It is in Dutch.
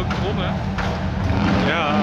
ook gewonnen. Ja.